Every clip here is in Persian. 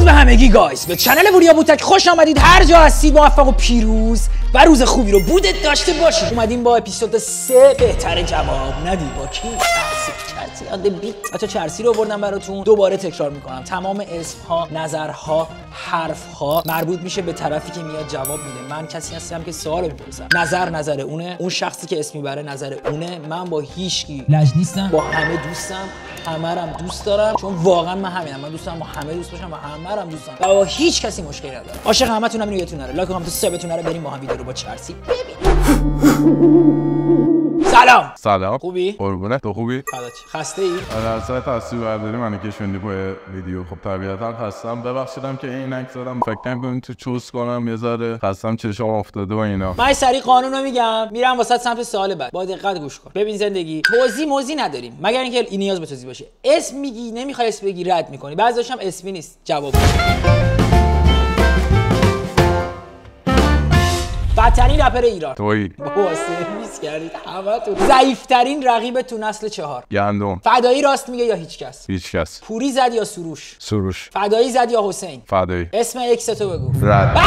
درود به همگی guys به channel پوریا پوتک خوش آمدید. هر جا هستید موفق و پیروز و روز خوبی رو بودت داشته باشید. اومدیم با اپیزود سه. بهتر جواب ندی. با کی؟ چرسی on beat. بچا چرسی رو آوردم براتون. دوباره تکرار می‌کنم. تمام اسم ها نظرها حرف ها مربوط میشه به طرفی که میاد جواب میده. من کسی هستم که سوال می‌پرسم. نظر نظر اونه. اون شخصی که اسم می‌بره نظر اونه. من با هیچکی لج نیستم. با همه دوستم. همه رم دوست دارم. چون واقعا من همینم. من دوست دارم با همه دوست باشم و همه رم دوست دارم و با هیچ کسی مشکلی ندارم. عاشق همتونم اینو یادتون نره. لایک کنم تو سه بتون نره. بریم با هم ویدیو رو با چرسی ببین سلام. سلام. خوبی؟ قربونه تو خوبی؟ فدات؟ خسته ای در سایت تصویر برداری من کشوندی با ویدیو. خب طبیعتا هستم ببخشیدم که این عکس دارم. فکر نکنید تو چوس کنم. یه ذره خستم چشام افتاده و اینا. من سری قانون رو میگم. میرم واسه سمت سوال بعد. با دقت گوش کن. ببین زندگی. توضیح موضیح نداریم. مگر اینکه این نیاز به توضیح باشه. اسم میگی نمی‌خوای اسم بگی رد می‌کنی. بعضیش هم اسمی نیست. جواب. بدترین رپر ایران. توی بابا سرویس کردید همتون. ضعیفترین رقیب تو نسل چهار. گندم. فدایی راست میگه یا هیچکس هیچ کس؟ پوری زد یا سروش؟ سروش. فدایی زد یا حسین؟ فدایی. اسم ex تو بگو. رد.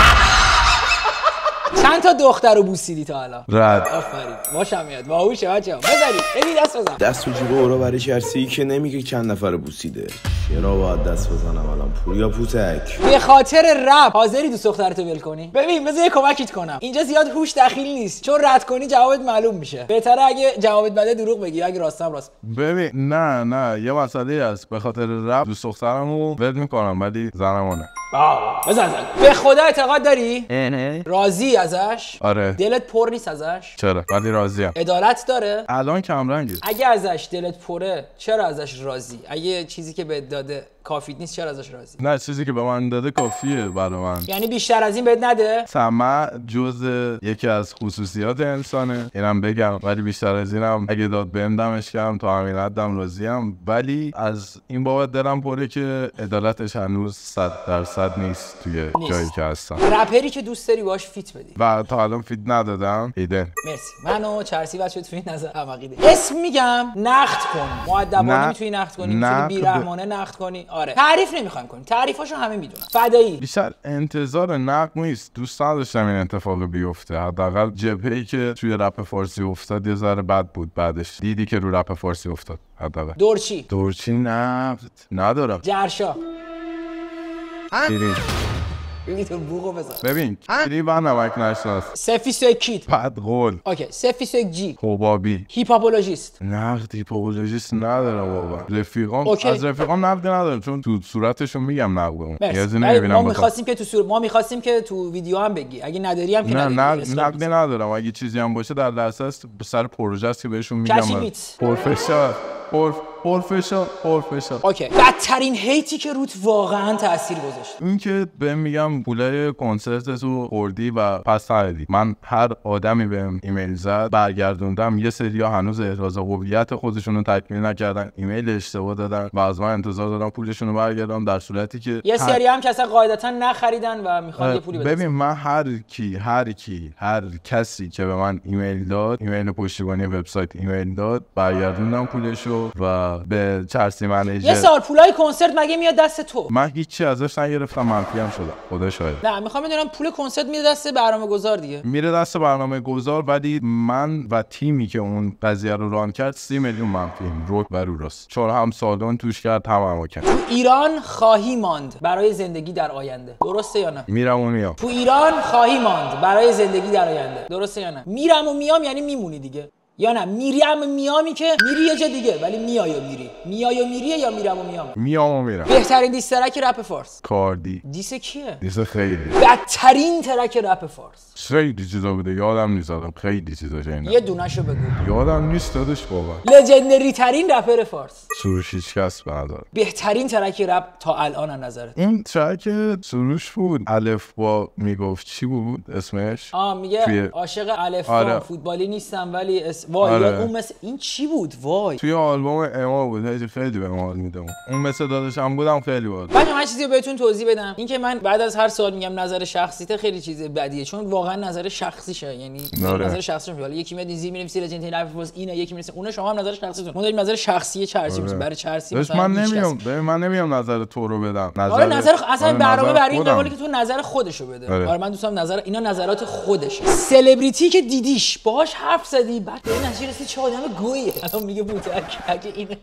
چند تا دختر رو بوسیدی تا الان؟ رد. آفرین. باشم میاد. باهوشه بچه‌ها. بزنید بدید دست بزن. دست تو جیب اورا برای چرسی که نمیگه چند نفر بوسیده. چرا باید دست بزنم الان؟ پوریا پوتک. به خاطر رپ. حاضری دوست دخترتو ول کنی؟ ببین بذار یه کمکیت کنم. اینجا زیاد هوش دخیل نیست. چون رد کنی جوابت معلوم میشه. بهتره اگه جوابت بده دروغ بگی. اگه راستم راست. ببین نه نه. یه مسئله هست به خاطر رب دوست دخترم رو ول می‌کنم ولی زنمو نه. آه، بزن زن. به خدا اعتقاد داری؟ راضی؟ ازش. آره. دلت پر نیست ازش. چرا؟ ولی راضیم. عدالت داره. الان کمرنگی اگه ازش دلت پره چرا ازش راضی؟ اگه چیزی که بهت داده کافی نیست چرا ازش راضی؟ نه چیزی که به من داده کافیه برای من. یعنی بیشتر از این بهت نده؟ سمع جز یکی از خصوصیات انسانه. اینم بگم ولی بیشتر از اینم اگه داد بهم دمش کردم تا همین حدم راضیم. ولی از این بابت دلم پره که عدالتش هنوز صد درصد نیست توی نیست. جایی که هستم. رپری که دوست داری باش feat بدی. و تا الان feat ندادم. ایدن مرسی. منو چرسی بچه تو این نظر هم‌عقیده. اسم میگم نقد کن. مؤدبانه نه. می‌تونی نقد کنی نه. می‌تونی بیرحمانه نقد کنی. آره. تعریف نمی‌خوایم کنیم. تعریفاشو همه می‌دونن. فدایی. بیشتر انتظار نقد نیست. دوست نداشتم این اتفاق بیفته. حداقل جبهه که توی رپ فارسی افتاد یه ذره بد بود بعدش. دیدی که رو رپ فارسی افتاد. حداقل. دورچی. دورچی نفت ندارم. جرشا. تو بوقو بزن. ببین نمک نشناس سفیس کیت؟ پد قول اوکی سفیس جی. خوبابی. هیپاپولوژیست. نقد هیپولوژیست ندارم بابا. رفیقام اوکی. از رفیقام نقدی ندارم چون تو صورتشون میگم نقدمون ولی نمی‌بینم ما می‌خواستیم که تو سور... ما می‌خواستیم که تو ویدیو هم بگی. اگه نداری هم که نه نه نقدی ندارم. اگه چیزی هم باشه در به سر پروژه است که بهشون میگم. پرفشار پرف پرفشار پرفشار. اوکی. بدترین hate ی که روت واقعا تاثیر گذاشت. این که بهم میگم پولای کنسرت تو خوردی و پس ندادی من هر آدمی بهم ایمیل زد برگردوندم یه سریا هنوز احراز هویت خودشون رو تکمیل نکردن ایمیل اشتباه دادن و از من انتظار دادم پولشون رو برگردم در صورتی که یه سری هم که اصلا قاعدتا نخریدن و می‌خوان یه پولی بدن. ببین من هر کی هر کی هر کسی که به من ایمیل داد ایمیل پشتیبانی وبسایت ایمیل داد برگردوندم پولشو. و به چرسی یه manager سال پولای کنسرت مگه میاد دست تو؟ من هیچی ازش نگرفتم منفی هم شدم. خدا شاهد نه می‌خوام بدونم پول کنسرت میاد دست برنامه گذار دیگه. میره دست برنامه گذار ولی من و تیمی که اون قضیه رو run کرد سی میلیون منفیم رک و رو راست. چون هم سالن توش کرد هم هم کرد ایران خواهی ماند برای زندگی در آینده. درسته یا نه؟ میرم و میام. تو ایران خواهی ماند برای زندگی در آینده. درسته یا نه؟ میرم و میام یعنی میمونی دیگه. یا نه میرم و میامی که میری یه جا دیگه ولی میای و میری. میای و میری یا میرم و میام؟ میام و میرم. بهترین diss track رپ فارس. کاردی. diss کیه؟ diss ه خیلی. بدترین track رپ فارس. خیلی چیزا بوده یادم نیست آدم خیلی چیزا شنیدم. یه دونهشو بگو. یادم نیست داداش واقعا لژندری ترین رپر فارس. سروش هیچ کس بهترین ترک رپ تا الان از نظرت؟ این ترک سروش بود. الف با می‌گفت چی بود؟ اسمش؟ آه میگه عاشق الف آره. فوتبالی نیستم ولی وای آره. اون مثل این چی بود وای توی آلبوم اما بود خیلی به ما میده اون مثل داداشم بودم خیلی بود بچه من چیزی بهتون توضیح بدم اینکه من بعد از هر سال میگم نظر شخصیت خیلی چیز بدیه چون واقعا نظر شخصیشه یعنی آره. نظر شخصی حالا یکی میاد زیر می‌نویسه لژند لایف واز اینه یکی می‌نویسه اون شما هم نظر شخصیتون ما داریم نظر شخصی چرسی آره. برای چرسی من. نمیام ببین من نمیام نظر تو رو بدم نظر آره نظر اصلا آره، برنامه برای این. قبولی که تو نظر خودشو بده آره. آره, من دوستم نظر اینا نظرات خودشه سلبریتی که دیدیش باهاش حرف زدی بعد به این رسیدی چه آدم گویه الان میگه بوتک اگه اینه.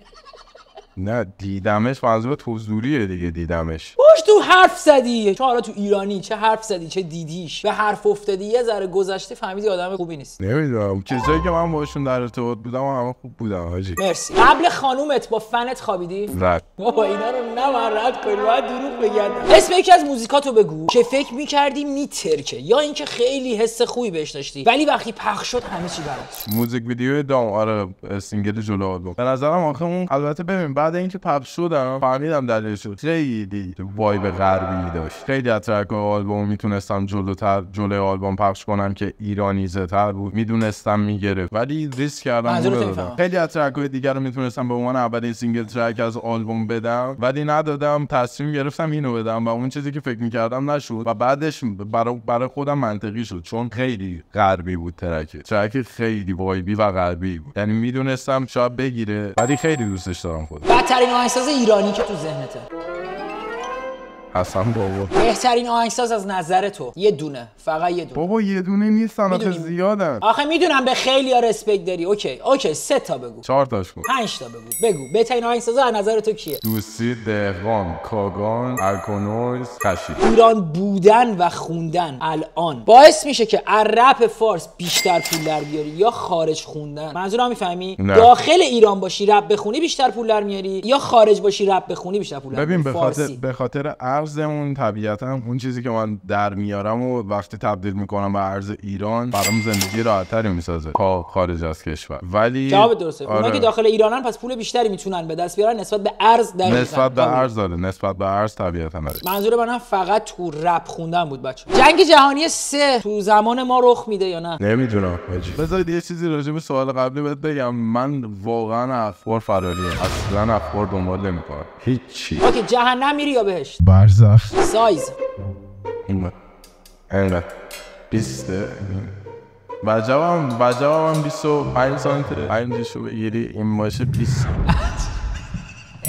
نه دیدمش منظور تو حضوریه دیگه دیدمش. باش تو حرف زدی. چه حالا تو ایرانی چه حرف زدی چه دیدیش؟ به حرف افتادی یه ذره گذشته فهمیدی آدم خوبی نیست. نمی‌دونم. چیزایی که من باشون در ارتباط بودم و همه خوب بودم حاجی. مرسی. قبل خانومت با فنت خوابیدی؟ رد. بابا اینا رو نه رد کنی باید دروغ بگن. اسم یکی از موزیکاتو بگو که فکر می‌کردی میترکه یا اینکه خیلی حس خوبی بهش داشتی ولی وقتی پخش شد همه چی برات. موزیک ویدیو دام. آره single جلو به نظرم آخه اون البته ببین بعد اینکه پخش شدم فهمیدم دلیلش. خیلی vibe غربی داشت. خیلی از track آلبوم می‌تونستم جلوتر جلوی آلبوم پخش کنم که ایرانیزه تر بود. می‌دونستم می‌گرفت. ولی ریسک کردم خیلی از track های دیگر رو می‌تونستم به عنوان اولین single track از آلبوم بدم ولی ندادم. تصمیم گرفتم اینو بدم و اون چیزی که فکر می‌کردم نشد و بعدش برای برای خودم منطقی شد. چون خیلی غربی بود track. track خیلی vibe ی و غربی بود. یعنی می‌دونستم شاید بگیره ولی خیلی دوستش دارم خودم. بدترین آهنگساز ایرانی که تو ذهنته. حسن بابا. بهترین آهنگساز از نظر تو. یه دونه. فقط یه دونه. بابا یه دونه نیستن آخه. زیادن. آخه می‌دونم به خیلی ها respect داری. اوکی. اوکی سه تا بگو. چهار تاش بود. پنج تا بگو. بگو. بهترین آهنگساز از نظر تو کیه؟ دوستی دهقان کاگان الکونویز خشی ایران بودن و خوندن. الان. باعث میشه که رپ فارس بیشتر پول در بیاری یا خارج خوندن؟ منظورم می‌فهمی. داخل ایران باشی رپ بخونی بیشتر پول در میاری یا خارج باشی رپ بخونی بیشتر پول در ببین به خاطر. به خاطر ارزمون طبیعتا اون چیزی که من در میارم و وقتی تبدیل می‌کنم به ارز ایران برام زندگی راحتتری می‌سازه. تا خارج از کشور. ولی جواب درسته. اونا آره. که داخل ایرانن پس پول بیشتری می‌تونن به دست بیارن نسبت به ارز در نسبت به ارز داره نسبت به ارز طبیعتا داره منظور من هم فقط تو رپ خوندن بود بچه جنگ جهانی سه تو زمان ما رخ میده یا نه؟ نمی‌دونم بذارید یه چیزی راجع به سوال قبلی بهت بگم. من واقعا اخبار فراریم اصلا اخبار دنبال نمی‌کنم. هیچی. اوکی جهنم میری یا بهشت؟ برزخ سایز. بیسته وجبم وجبم هم 25 سانته پنجشو بگیری این باشه 20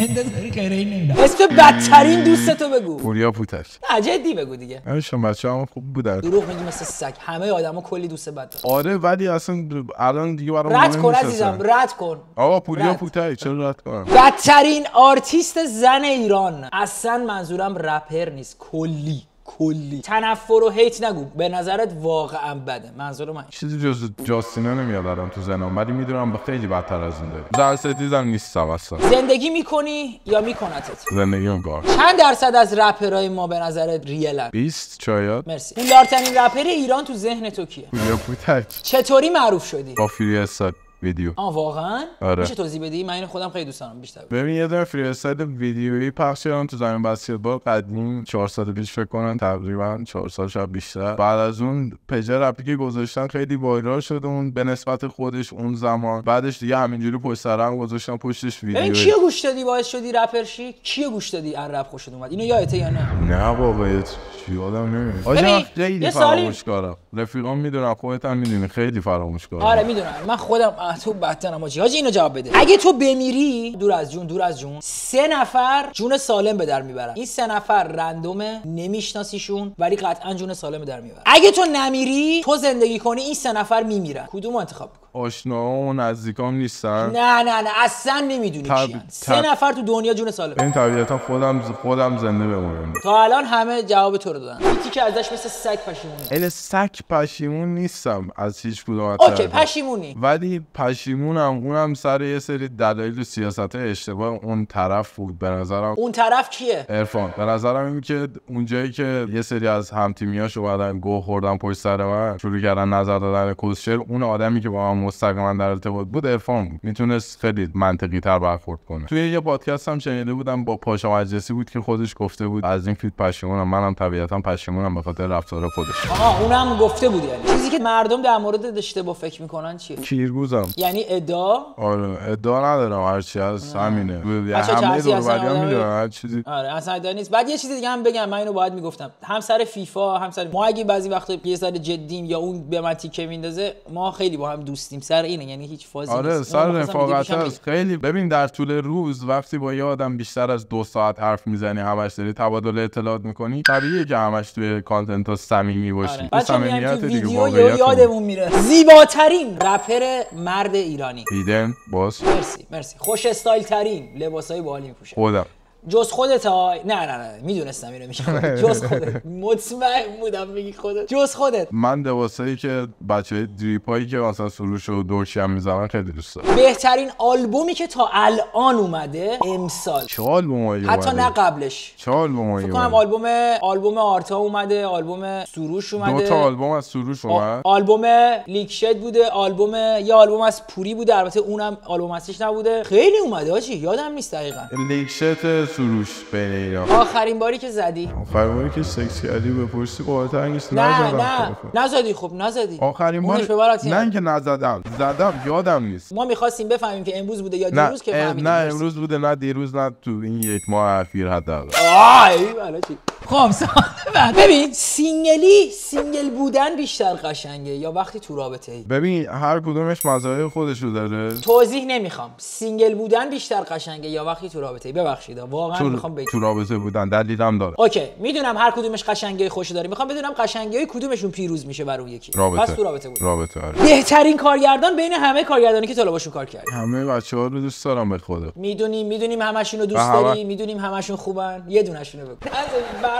اسم بدترین دوستتو بگو. پوریا پوتک نه جدی بگو دیگه. نمیشم بچه هم خوب بودن دروغ میگی مثل سگ. همه آدما کلی دوست بد. آره ولی اصلا الان دیگه برام رد کن عزیزم. رد کن. آقا پوریا رد. پوتک چرا رد کنم؟ بدترین آرتیست زن ایران. اصلا منظورم رپر نیست کلی. کلی. تنفر و hate نگو. به نظرت واقعا بده. منظور من چیزی جز جاستینا نمیاد الان تو ذهنم. ولی می‌دونم خیلی بدتر از اون داره زن ستیزم نیستم اصلا زندگی می‌کنی یا میکنتت زندگی کار. چند درصد از رپرهای ما به نظرت real ن 20 شاید. مرسی. پولدارترین رپر ایران تو ذهن تو کیه؟ پوتک چطوری معروف شدی؟ با استایل ویدیو. آه واقعا؟ آره. میشه توضیح بدی؟ من خودم خیلی دوست دارم بیشتر. ببین یه دونه freestyle ویدیویی پخش کردم تو زمین بسکتبال قدیم 4 سال پیش فکر کنم تقریبا 4 سال شاید بیشتر. بعد از اون page رپی که گذاشتن خیلی viral شد اون به نسبت خودش اون زمان. بعدش دیگه همینجوری پشت سر هم گذاشتن پشتش ببین ویدیو کیو گوش دادی؟ باعث شدی رپر شی؟ کیو گوش دادی؟ از رپ خوشت اومد. اینو یادته یا نه؟ نه بابا یادم نمیاد. ببین، آجا خیلی یه سوالی- فراموش کارم رفیقام می‌دونن خودت هم می‌دونی خیلی فراموش کارم آره می‌دونم من خودم تو بدترم حاجی حاجی اینو جواب بده. اگه تو بمیری دور از جون دور از جون سه نفر جون سالم به در می‌برن. این سه نفر رندومه نمیشناسیشون ولی قطعا جون سالم به در می‌برن. اگه تو نمیری تو زندگی کنی این سه نفر میمیرن. کدوم انتخاب آشنا و نزدیکام نیستن. نه نه نه اصلا نمی‌دونی کیان تب- سه نفر تو دنیا جون سالم. این طبیعتا خودم خودم زنده بمونم. تا الان همه جواب تو رو دادن. یکی که ازش مثل سگ پشیمونی. ال سک پشیمون نیستم از هیچ کدوم اوکی. پشیمونی. ولی پشیمونم اونم سر یه سری دلایل و سیاست اشتباه اون طرف بود. به نظرم اون طرف کیه؟ ارفان به نظرم این که اونجایی که یه سری از همتیمیاش اومدن گو خوردن پشت سر من شروع کردن نظر دادن کوشر اون آدمی که با من مستقیما در ارتباط بود عرفان بود. می‌تونست خیلی منطقی تر برخورد کنه. توی یه پادکست هم شنیده بودم با پاشا مجلسی بود که خودش گفته بود از این فیلم پشیمونم منم طبیعتا پشیمونم به خاطر رفتار خودش. آها اونم گفته بود یعنی. چیزی که مردم در مورد اشتباه فکر می‌کنن چیه؟ کیرگوزم یعنی ادعا آره ادعا ندارم هرچی از همینه. همه دور بریان آدم- می‌دونن هر چیزی. آره اصلا ادعا نیست. بعد یه چیز دیگه هم بگم من اینو باید می‌گفتم. هم سر فیفا هم سر ما اگه بعضی وقتا یه سر جدیم یا اون به من تیکه میندازه ما خیلی با هم دوستیم سر اینه یعنی هیچ فازی آره نیست. سر رفاقت هست خیلی ببین در طول روز وقتی با یه آدم بیشتر از دو ساعت حرف می‌زنی همش داری تبادل اطلاعات می‌کنی طبیعیه که همش توی کانتنت ها صمیمی باشی. آره. بچه میگم ویدیو یادمون میره. زیباترین رپر مرد ایرانی. هیدن باز. مرسی مرسی. خوش استایل ترین لباسای باحالی میپوشه خودم. جز خودت ها نه نه نه می‌دونستم اینو خودت. جز خودت. مطمئن بودم میگی خودت. جز خودت. من لباسایی که بچه دریپ هایی که مثلا سروش و دورشی هم می‌زنن خیلی دوست دارم. بهترین آلبومی که تا الان اومده امسال. چه آلبومایی حتی نه قبلش. چه آلبومایی فکر کنم آلبوم آلبوم آرتا اومده آلبوم سروش اومده. دو تا آلبوم از سروش اومد. آلبوم leak شد بوده آلبوم یه آلبوم از پوری بوده البته اونم آلبوم اصلیش نبوده. خیلی اومده آجی یادم نیست دقیقا. leak شد سروش بین اینا آخرین باری که زدی. آخرین باری که سکس کردی بپرسی بالاتر نیست نه نه. نزدی خب. نزدی آخرین بار نه اینکه نزدم. زدم یادم نیست. ما می‌خواستیم بفهمیم که امروز بوده یا نه دیروز که فهمیدیم نه. امروز بوده نه دیروز نه تو این یک ماه اخیر حداقل. آی بلا چی؟ خب سوال بعد. ببین single ی single بودن بیشتر قشنگه. یا وقتی تو رابطه ای ببین هر کدومش مزایای خودش رو داره. توضیح نمی‌خوام. single بودن بیشتر قشنگه یا وقتی تو رابطه ای ببخشید واقعا می‌خوام تو, بگم. تو رابطه بودن دلیلم داره. اوکی می‌دونم هر کدومش قشنگی خوش داره. می‌خوام بدونم قشنگی های کدومشون پیروز میشه بر اون یکی. رابطه. پس تو رابطه بود رابطه آره. بهترین کارگردان بین همه کارگردانی که باشون کار کردی. همه بچه ها رو دوست دارم به خدا می‌دونیم می‌دونیم همشون رو دوست داری می‌دونیم همشون خوبن. یه دونشون رو بگو. از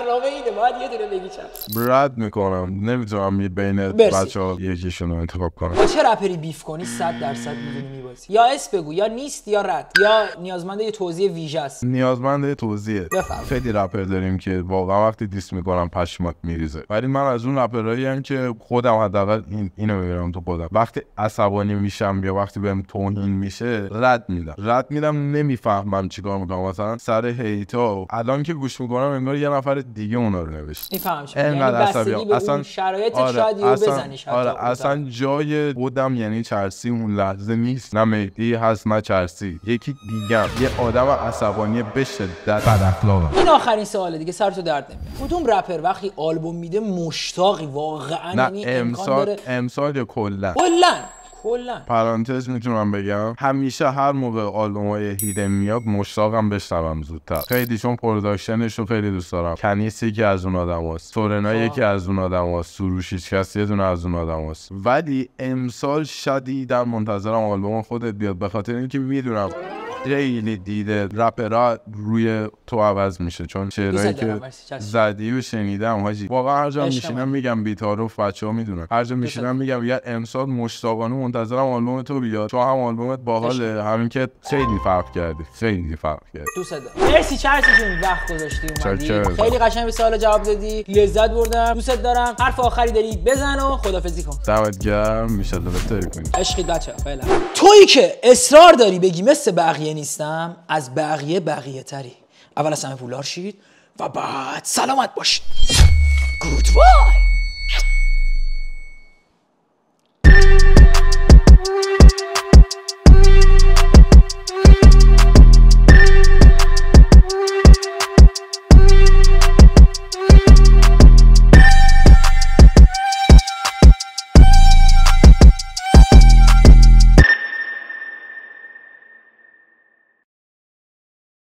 برنامه اینه باید یه دونه بگی چند رد می‌کنم. نمی‌تونم بین. بچه ها یکیشون رو انتخاب کنم. با چه رپری بیف کنی 100 درصد می‌دونی میبازی؟ یا اس بگو یا نیست یا رد یا نیازمند یه توضیح ویژه است؟ نیازمند توضیحه. بفرم. خیلی رپر داریم که واقعا وقتی دیس می‌کنم پشمات میریزه. ولی من از اون رپرایی هم که خودم حداقل این اینو می‌بینم تو خودم. وقتی عصبانی میشم یا وقتی بهم توهین میشه رد میدم. رد میدم نمی‌فهمم چیکار می‌کنم. مثلا سر هیتا الان که گوش می‌کنم انگار یه نفر دیگه اونا رو نوشت. میگی. یعنی اصلا اون شرایط آره، شاید یهو اصلا- بزنیش حتی آره اصلا جای خودم یعنی چرسی اون لحظه نیست. نه مهدی هست نه چرسی. یکی دیگه یه آدم عصبانی به شدت. بد اخلاقه این آخرین سواله دیگه سر تو درد نمیاد. کدوم رپر وقتی آلبوم میده مشتاقی واقعا نه یعنی امکان امسال امسال یا کلا. کلا. کلا. پرانتز می‌تونم بگم همیشه هر موقع آلبوم های هیدن میاد مشتاقم بشنوم زودتر. خیلی چون production ش رو خیلی دوست دارم. کنیس یکی از اون آدم هست سورنا یکی از اون آدم هست سروشیچ کسی یه دونه از اون آدم هست ولی امسال شدیدن منتظرم آلبوم خودت بیاد. به خاطر اینکه می‌دونم خیلی دیده رپرها روی تو عوض میشه چون دارم، که. زدی و شنیدم حاجی. واقعا هر جا میشینم. میگم بیتاروف بچه ها می‌دونن. هر جا میشینم میگم یه امسال مشتاقانه منتظرم آلبوم تو بیاد. تو هم آلبومت باحاله همین که خیلی فرق کردی. خیلی فرق کردی. دوست دارم. مرسی چرسی جون. وقت گذاشتی اومدی. خیلی قشنگ به سوال جواب دادی. لذت بردم. دوست دارم. حرف آخری داری بزن و خدافظی کن. دمت گرم. میشه بهتری کنی عشقی بچه فعلا. تویی که اصرار داری بگی مثل بقیه نیستم از بقیه بقیه تری. اول از همه پولار شید و بعد سلامت باشید. گود بای